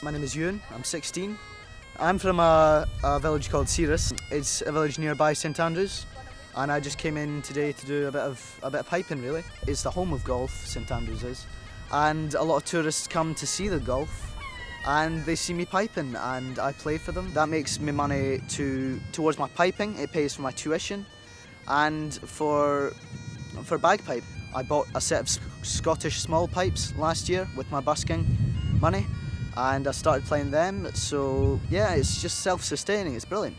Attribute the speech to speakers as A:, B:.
A: My name is Ewan, I'm 16. I'm from a, a village called Ceres. It's a village nearby St Andrews and I just came in today to do a bit of a bit of piping really. It's the home of golf, St Andrews is, and a lot of tourists come to see the golf and they see me piping and I play for them. That makes me money to towards my piping, it pays for my tuition and for for bagpipe. I bought a set of Scottish small pipes last year with my busking money and I started playing them so yeah it's just self-sustaining it's brilliant